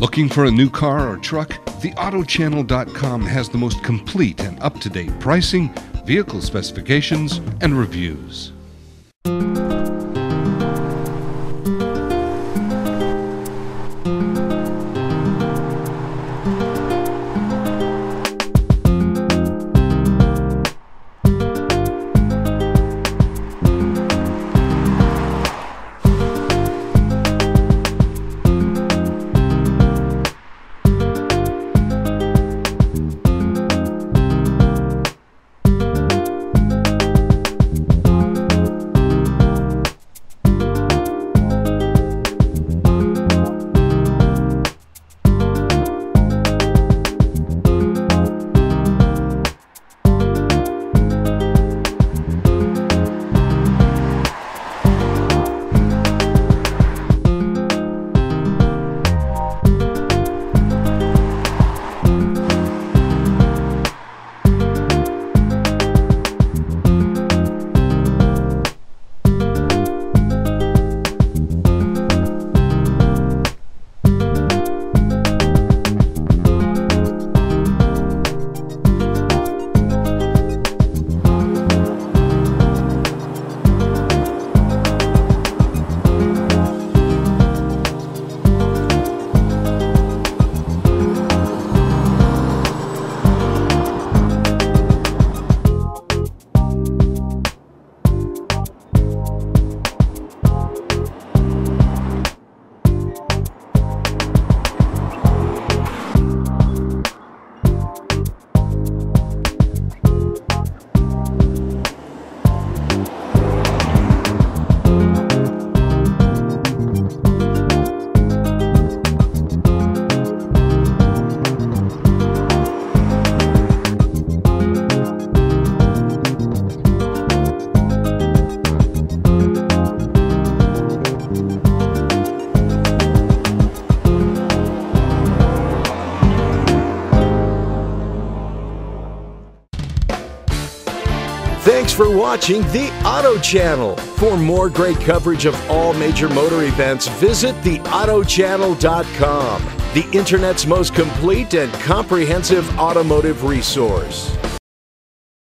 Looking for a new car or truck? TheAutoChannel.com has the most complete and up to date pricing, vehicle specifications, and reviews. Thanks for watching the Auto Channel. For more great coverage of all major motor events, visit theautochannel.com, the internet's most complete and comprehensive automotive resource.